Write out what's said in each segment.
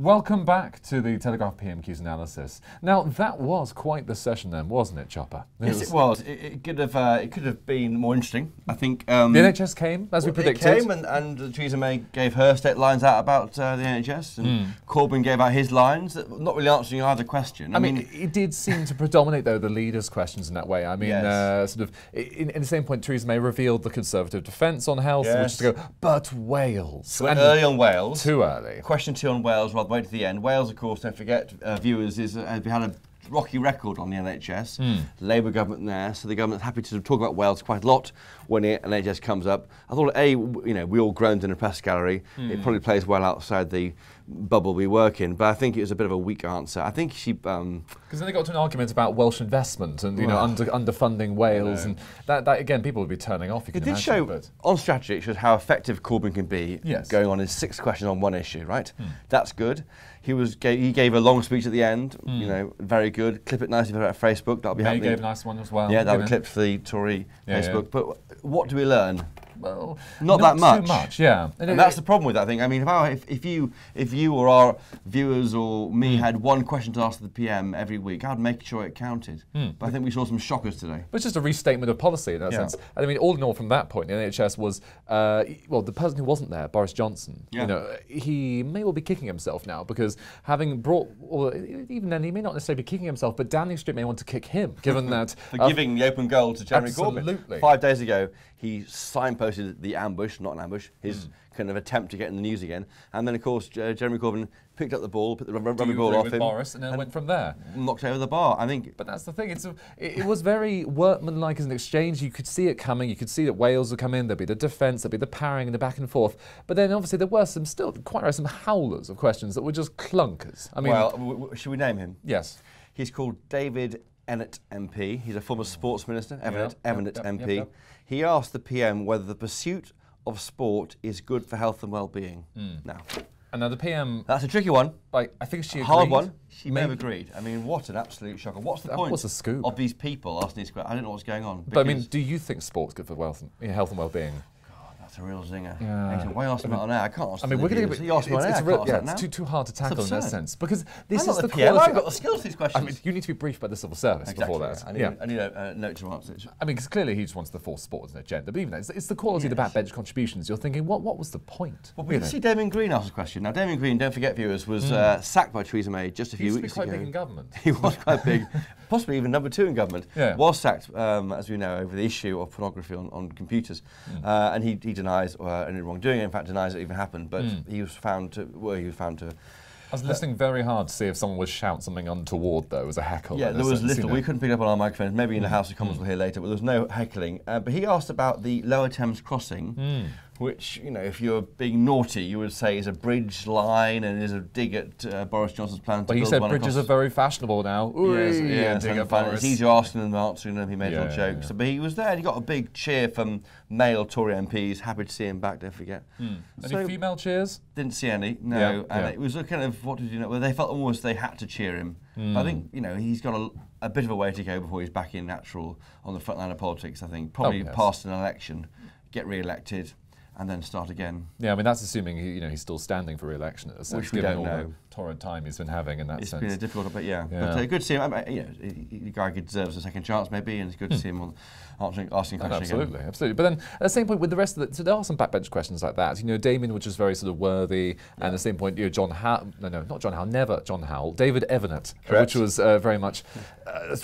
Welcome back to the Telegraph PMQ's analysis. Now that was quite the session, then, wasn't it, Chopper? It yes, was it was. It, it, could have. Uh, it could have been more interesting. I think um, the NHS came as we predicted. It came, and, and Theresa May gave her state lines out about uh, the NHS, and mm. Corbyn gave out his lines, not really answering either question. I, I mean, mean, it did seem to predominate though the leaders' questions in that way. I mean, yes. uh, sort of in, in, the same point, Theresa May revealed the Conservative defence on health, yes. which is to go, but Wales. So early on Wales. Too early. Question two on Wales, rather way to the end. Wales of course, don't forget, uh, viewers, is uh, had a rocky record on the NHS. Mm. Labour government there, so the government's happy to talk about Wales quite a lot when the NHS comes up. I thought, a, you know, we all groaned in a press gallery. Mm. It probably plays well outside the bubble we work in, but I think it was a bit of a weak answer. I think she because um, then they got to an argument about Welsh investment and you know under underfunding Wales and that, that again people would be turning off. it did imagine, show but. on strategy. It shows how effective Corbyn can be yes. going on his six questions on one issue. Right, hmm. that's good. He was he gave a long speech at the end. Hmm. You know, very good. Clip it nicely for Facebook. That'll be May happening. gave a nice one as well. Yeah, that be clipped for the Tory yeah, Facebook. Yeah. But what do we learn? Well, not, not that much. Much, yeah. And, and that's the problem with that thing. I mean, if, I, if, if, you if you or our viewers or me mm. had one question to ask the PM every week, I'd make sure it counted. Mm. But I think we saw some shockers today. But it's just a restatement of policy in that yeah. sense. And I mean, all in all, from that point, the NHS was uh, well, the person who wasn't there, Boris Johnson. Yeah. You know, he may well be kicking himself now because having brought, or even then, he may not necessarily be kicking himself, but Downing Street may want to kick him, given that for uh, giving the open goal to Jeremy absolutely. Corbyn five days ago. He signposted the ambush, not an ambush, his mm. kind of attempt to get in the news again. And then, of course, uh, Jeremy Corbyn picked up the ball, put the rubber ball off him. Boris and then and went from there. Knocked over the bar, I think. But that's the thing. It's a, it, it, was very workmanlike as an exchange. You could see it coming. You could see that Wales would come in. There'd be the defence. There'd be the parrying and the back and forth. But then, obviously, there were some still quite right, some howlers of questions that were just clunkers. I mean, well, should we name him? Yes. He's called David Evennett MP. He's a former sports minister, Evennett, yep, Evennett yep, MP. Yep, he asked the PM whether the pursuit of sport is good for health and well-being. Mm. Now, and now the PM. That's a tricky one. Like I think she agreed. hard one. She may have agreed. I mean, what an absolute shocker. What's the that point? What's the scoop? of these people asking these questions? I don't know what's going on. But I mean, do you think sport's good for wealth and, health and well-being? That's a real zinger. Yeah. Why ask me I mean, on air? I can't ask I mean, we're going to. Ask on air. It's, real, yeah, it's too, too hard to tackle in that sense because this is the, the PM. I've got the skills for these questions. I mean, you need to be briefed by the civil service exactly. before that. I need, yeah. I need a, note to answer. I mean, because clearly he just wants to force sport as an agenda. But even it's, it's the quality yes. of the backbench contributions. You're thinking, what what was the point? Well, we can see Damian Green ask a question. Now, Damian Green, don't forget, viewers, was mm. uh, sacked by Theresa May just a few weeks ago. He was quite big in government. he was quite big, possibly even number two in government. Was sacked, um, as we know, over the issue of pornography on, computers, mm. uh, and he, he denies uh, any wrongdoing. In fact, denies it even happened, but mm. he was found to. Well, he was found to. I was listening very hard to see if someone would shout something untoward, though, as a heckle. Yeah, there was sense, little. You know. We couldn't pick up on our microphones. Maybe in the hmm. House of Commons mm. we'll hear later, but there was no heckling. Uh, but he asked about the Lower Thames crossing. Mm which, you know, if you're being naughty, you would say is a bridge line and is a dig at uh, Boris Johnson's plan to build But he said bridges are very fashionable now. Ooh, yes, yeah, dig at Boris. It's easier asking than answering them. He made yeah, little jokes. Yeah. But he was there and he got a big cheer from male Tory MPs. Happy to see him back, don't forget. Hmm. So any female cheers? Didn't see any, no. Yeah, and it was a kind of, what did you know, well, they felt almost they had to cheer him. Mm. I think, you know, he's got a, a, bit of a way to go before he's back in natural on the front line of politics, I think. Probably oh, yes. past an election, get re-elected and then start again. Yeah, I mean that's assuming he, you know he's still standing for re-election, sense, which we don't know. Torrid time he's been having in that it's sense. It's been a difficult, but yeah, yeah. but uh, good to see him. I mean, you know, the guy deserves a second chance maybe, and it's good to hmm. see him on answering, asking questions Absolutely, again. absolutely. But then at the same point with the rest of the, so there are some backbench questions like that. You know, Damian, which is very sort of worthy, yeah. and at the same point, you know, John Howell, no, no, not John Howell, never John Howell, David Evennett, which was uh, very much. Uh,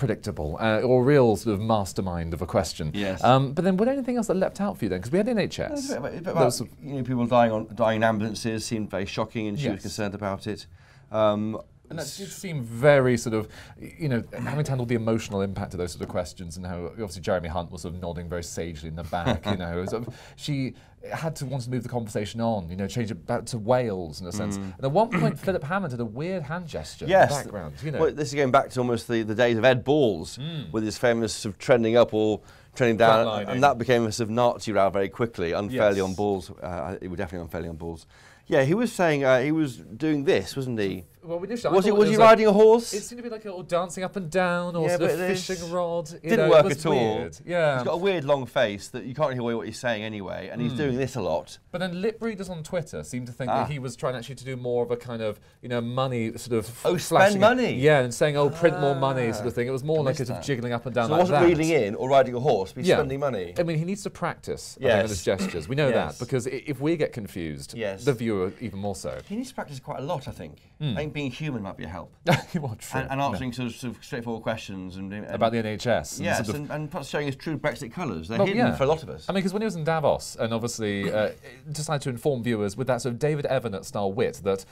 predictable uh, or real sort of mastermind of a question. Yes. Um, but then, was anything else that leapt out for you then? Because we had NHS. A bit, about, sort of you know, people dying on dying in ambulances seemed very shocking, and she yes. was concerned about it. Um, and that did seem very sort of, you know, having to handle the emotional impact of those sort of questions and how obviously Jeremy Hunt was sort of nodding very sagely in the back, you know. Sort of, she had to want to move the conversation on, you know, change it back to Wales in a sense. Mm. And at one point, Philip Hammond did a weird hand gesture yes. in the background, you know. Well, this is going back to almost the, the days of Ed Balls mm. with his famous sort of trending up or trending down, and that became a sort of Nazi row very quickly, unfairly yes. on balls. Uh, it was definitely unfairly on balls. Yeah, he was saying uh, he was doing this, wasn't he? Well, we initially, Was, it, was he like- riding a horse? It seemed to be like a little dancing up and down or Yeah, sort of fishing rod. you Didn't know, it work was at all. weird. Yeah. He's got a weird long face that you can't really hear what he's saying anyway, and Hmm. he's doing this a lot. But then lip readers on Twitter seem to think Ah. that he was trying actually to do more of a kind of, you know, money sort of. Oh, spend money. Yeah, and saying, oh, print more money sort Ah, of thing. It was more I like sort of jiggling up and down So it like wasn't that. reeling in or riding a horse, but he's Yeah. spending money. I mean, he needs to practice I think, his gestures. We know Yes. that because if we get confused, Yes. the viewer even more so. He needs to practice quite a lot, I think. Hmm. I think being human might be a help. well, true. and, and No. answering sort, of, sort of straightforward questions and, and about the NHS. and yes, sort of- and, and perhaps showing his true Brexit colours. They're Well, hidden yeah. for a lot of us. I mean, because when he was in Davos and obviously uh, decided to inform viewers with that sort of David Evennett style wit that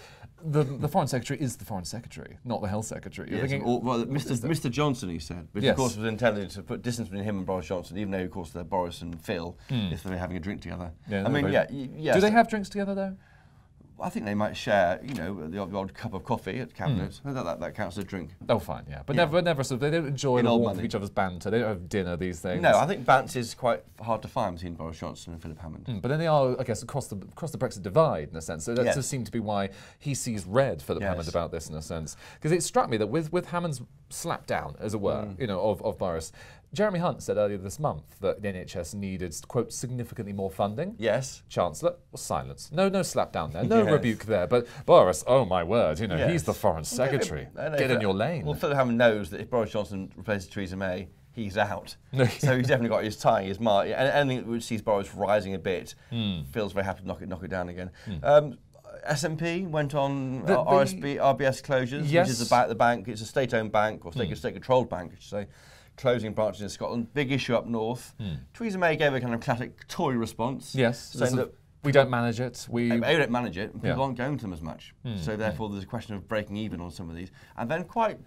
the, the foreign secretary is the foreign secretary, not the health secretary. You're Yes, thinking, or, well, Mr. Mr. Johnson, he said, which Yes. of course was intended to put distance between him and Boris Johnson, even though, of course, they're Boris and Phil, if they're having a drink together. Hmm. Yeah, I mean, yeah, yes. Do they have drinks together though? I think they might share, you know, the odd, the odd cup of coffee at cabinet. Hmm. That, that, that counts as a drink. Oh, fine, yeah, but Yeah. never, never of. They don't enjoy In the old warmth of each other's banter. They don't have dinner. These things. No, I think Vance is quite hard to find between Boris Johnson and Philip Hammond. Mm, But then they are, I guess, across the across the Brexit divide in a sense. So that Yes. does seem to be why he sees red Philip Yes. Hammond about this in a sense. Because it struck me that with with Hammond's slap down, as it were, Mm. you know, of, of Boris, Jeremy Hunt said earlier this month that the NHS needed quote significantly more funding. Yes. Chancellor, well, silence. No, no slap down there. No Yes. rebuke there. But Boris, oh my word, you know, he's the foreign secretary. Know, Get in your lane. Well, Philip Hammond knows that if Boris Johnson replaces Theresa May, he's out. So he's definitely got his tie, his mark. And anything which sees Boris rising a bit, Hmm. feels very happy to knock it, knock it down again. Um, SNP went on The- uh, the- RSB, RBS closures, Yes. which is about the bank. It's a state-owned bank or state, state-controlled bank, I should say. Closing branches in Scotland, big issue up north. Hmm. Theresa May gave a kind of classic Tory response. yes. saying that we don't manage it. We. they don't manage it, and people Yeah. Hmm. aren't going to them as much. So therefore, there's a question of breaking even on some of these. And then quite,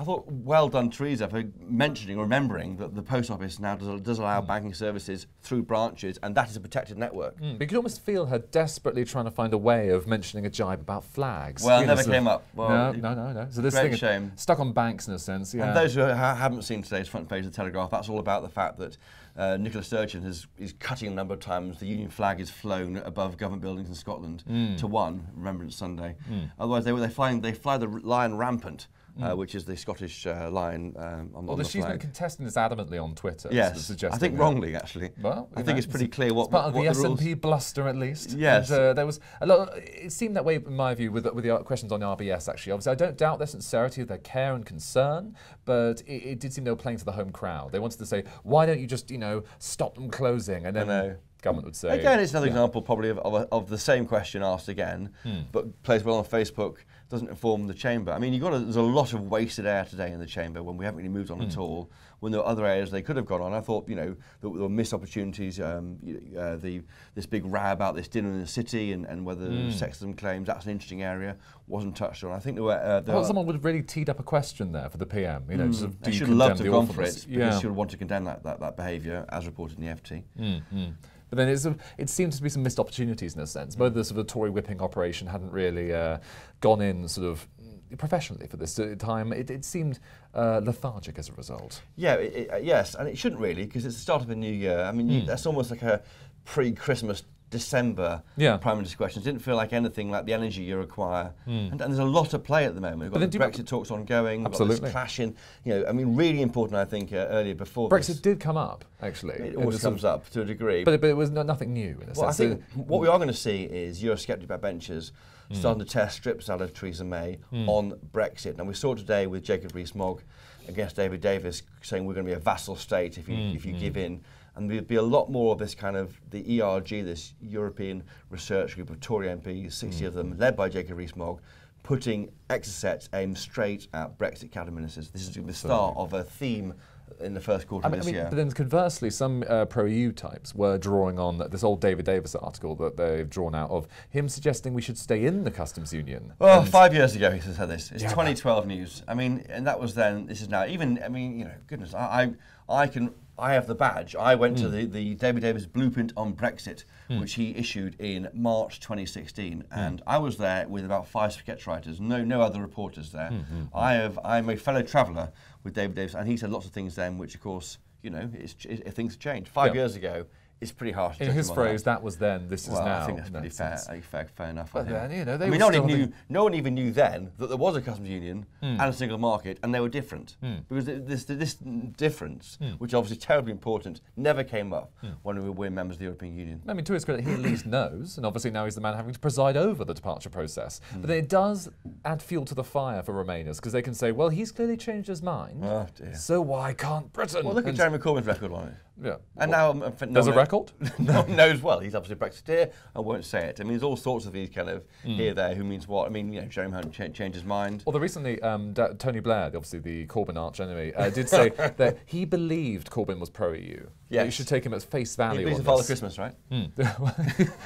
I thought, well done, Theresa, for mentioning, or remembering that the post office now does, does allow banking services through branches, and that is a protected network. Mm, but you could almost feel her desperately trying to find a way of mentioning a jibe about flags. Well, know, never of- came up. Well, no, no, no, no. So this great thing shame. stuck on banks in a sense. Yeah. And those who ha- haven't seen today's front page of the Telegraph, that's all about the fact that uh, Nicola Sturgeon has, is cutting a number of times. The Union flag is flown above government buildings in Scotland Mm. to one Remembrance Sunday. Otherwise, they, they, fly, they fly the lion rampant, uh, Mm. which is the Scottish uh, lion um, on, on Although the she's been contesting this adamantly on Twitter. Yes, I think that- wrongly actually. Well, I you think it's pretty clear what, part of what the the. SNP bluster, at least. Yes. And, uh, there was a lot. It seemed that way, in my view, with the, with the questions on RBS. Actually, obviously, I don't doubt their sincerity, their care and concern, but it, it did seem they were playing to the home crowd. They wanted to say, "Why don't you just, you know, stop them closing?" And then know. government would say, Again, it's another yeah. example probably of, of, a- of the same question asked again, Hmm. but plays well on Facebook, doesn't inform the chamber. I mean, you've got a, there's a lot of wasted air today in the chamber when we haven't really moved on Hmm. at all. When there were other areas they could have gone on, I thought, you know, there, there were missed opportunities. Um, uh, the this big row about this dinner in the city and, and whether Hmm. sexism claims that's an interesting area wasn't touched on. I think there were. Uh, there Well, are- someone would have really teed up a question there for the PM. You know, just sort of, do they you should love to have gone for it because she would want to condemn that, that, that behaviour as reported in the FT. Mm, mm. But then it's a, it seems to be some missed opportunities in a sense. Both the sort of Tory whipping operation hadn't really uh, gone in sort of mm, professionally for this time. It, it seemed uh, lethargic as a result. Yeah, it, it, uh, yes, and it shouldn't really because it's the start of a new year. I mean, you, that's almost like a pre-Christmas December Yeah. Prime Minister's questions. Didn't feel like anything like the energy you require. Hmm. And, and there's a lot of play at the moment. We've got the Brexit talks ongoing. We've Absolutely. this clashing. You know, I mean, really important. I think uh, earlier before Brexit this, did come up actually. it always comes up to a degree. but, it- but it was no, nothing new in a Well, I sense. think what we are going to see is Eurosceptic backbenchers hmm. starting to test strips out of Theresa May hmm. on Brexit. And we saw today with Jacob Rees-Mogg against David Davis saying we're going to be a vassal state if you, if you give in. And there'd be a lot more of this kind of the ERG, this European research group of Tory MPs, 60 of them, led by Jacob Rees-Mogg, putting exocets aimed straight at Brexit cabinet ministers. This is the start of a theme in the first quarter I mean, of I this mean, year. but then conversely, some uh, pro-EU types were drawing on this old David Davis article that they've drawn out of him suggesting we should stay in the customs union. Oh, And- five years ago he said this. It's Yeah, 2012 news. I mean, and that was then. This is now. Even I mean, you know, goodness, I, I, I can. I have the badge. I went Hmm. to the, the David Davis blueprint on Brexit, which he issued in March 2016, Hmm. and I was there with about five sketch writers. No, no other reporters there. Hmm, I have. I'm a fellow traveller with David Davis, and he said lots of things then, which of course, you know, it's, it, things change. Five Yeah. years ago, it's pretty harsh. In his phrase, that was then, this Well, is now. I think that's pretty that fair, sense. Fair, fair enough. But then, you know, they I mean, no one, even knew, no one even knew then that there was a customs union Hmm. and a single market, and they were different. Because this, this difference, Hmm. which obviously terribly important, never came up when we were members of the European Union. I mean, to his credit, he at least knows, and obviously now he's the man having to preside over the departure process. Hmm. But it does add fuel to the fire for Remainers, because they can say, well, he's clearly changed his mind, Oh, so why can't Britain? Well, look at Jeremy Corbyn's record on it. Yeah. And now, um, no There's a one- record? no one knows well. He's obviously a Brexiteer. I won't say it. I mean, there's all sorts of these kind of Hmm. here, there, who means what. I mean, you know, Jeremy Hunt cha- changed his mind. Although recently, um, Da- Tony Blair, obviously the Corbyn arch enemy, uh, did say that he believed Corbyn was pro EU. Yeah. You should take him at face He value. believes on in Father. Christmas, right? Mm.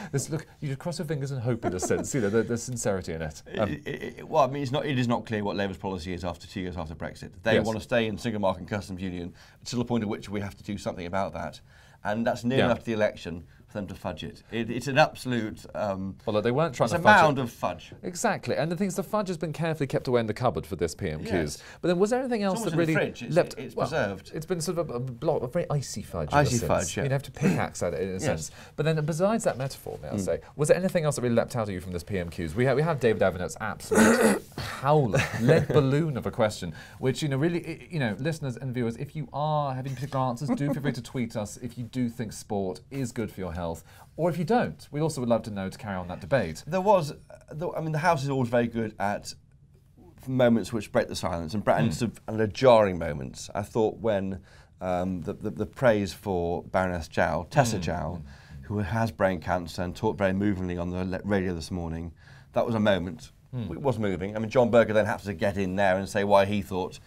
This- look, you just cross your fingers and hope in a sense. You know, the, the sincerity in it. Um, It- it- it- well, I mean, it's not, it is not clear what Labour's policy is after two years after Brexit. They Yes. want to stay in single market and customs union to the point at which we have to do something about that. And that's near Yeah. enough to the election for them to fudge it. it it's an absolute. Um, well, they weren't trying it's to a fudge it. mound of fudge. Exactly, and the thing is, the fudge has been carefully kept away in the cupboard for this PMQs. Yes. But then, was there anything else that in the really fridge. It's- leapt? it's well, preserved. It's been sort of a, a block, a very icy fudge. a Icy fudge, yeah. You'd have to pickaxe at it in a Yes. sense. But then, besides that metaphor, may I Mm. say, was there anything else that really leapt out at you from this PMQs? We have, we have David Evennett's absolute howler, lead balloon of a question, which you know really, you know, listeners and viewers, if you are having particular answers, do feel free to tweet us if you do think sport is good for your health, or if you don't. We also would love to know to carry on that debate. There was, I mean, the House is always very good at moments which break the silence and, and, hmm. of, and are jarring moments. I thought when um, the, the, the praise for Baroness Jowell, Tessa hmm. Jowell, who has brain cancer and talked very movingly on the radio this morning, that was a moment. Hmm. It was moving. I mean, John Bercow then had to get in there and say why he thought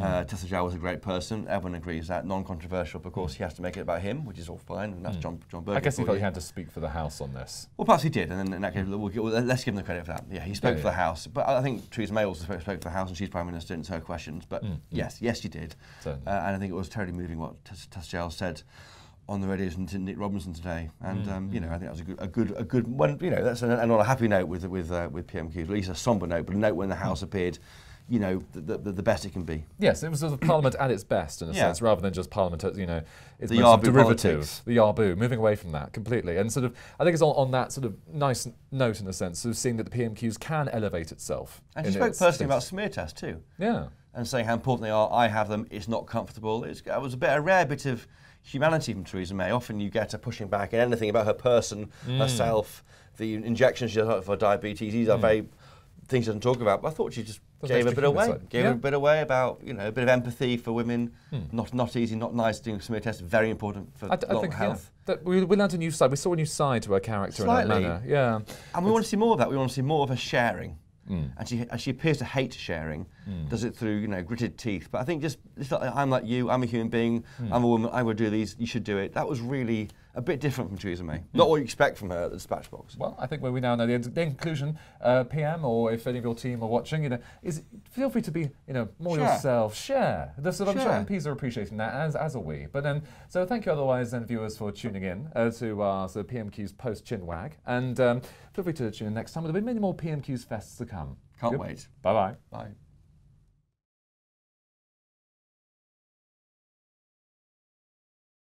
uh, Tessa Jowell was a great person. Everyone agrees that. Non-controversial. But of course, he has to make it about him, which is all fine, and that's John, John Bercow. I guess he felt he had to speak for the House on this. Well, perhaps he did, and then in that case, we'll, give- well, let's give him the credit for that. Yeah, he spoke Yeah, for the. House, but I think Theresa May also spoke, spoke for the House, and she's Prime Minister, and it's her questions. But yes, yes, she did, uh, and I think it was terribly moving what Tessa, Tess Giles said on the radio to Nick Robinson today, and um, you know, I think that was a good, a good, a good one. You know, that's an, and on a happy note with with uh, with PMQs, at least a somber note, but a note when the House appeared. You know, the, the, the best it can be. Yes, it was sort of Parliament at its best in a Yeah. sense, rather than just Parliament at you know its The Yarbu derivative, politics. the Yarbu, moving away from that completely, and sort of I think it's on, on that sort of nice note in a sense of seeing that the PMQs can elevate itself. And she spoke personally about smear tests too. yeah. and saying how important they are. I have them. It's not comfortable. It's, it was a bit a rare bit of humanity from Theresa May. Often you get her pushing back in anything about her person, Mm. herself, the injections she does for diabetes. These are very things she doesn't talk about. But I thought she just Those gave a bit away. side. Gave Yeah. Hmm. a bit away about you know a bit of empathy for women. Not not easy, not nice doing smear tests. Very important for I, d- I think yeah, health. that we, we learned a new side. We saw a new side to her character in Slightly. that manner. Yeah. And we want to see more of that. We want to see more of her sharing. Mm. And she, and she appears to hate sharing, does it through you know gritted teeth. But I think just it's like, I'm like you, I'm a human being, Mm. I'm a woman, I would do these, you should do it. That was really a bit different from Theresa May. Not what you expect from her at the dispatch box. Well, I think we we now know the, end, the conclusion. Uh, PM, or if any of your team are watching, you know, is feel free to be, you know, more Share. yourself. Share. The sort of, I'm Share. sure MPs are appreciating that, as as are we. But then, so thank you otherwise, then viewers for tuning in uh, to our so PMQ's post Chinwag, and um, feel free to tune in next time. There'll be many more PMQ's fests to come. Can't wait. Bye bye. Bye.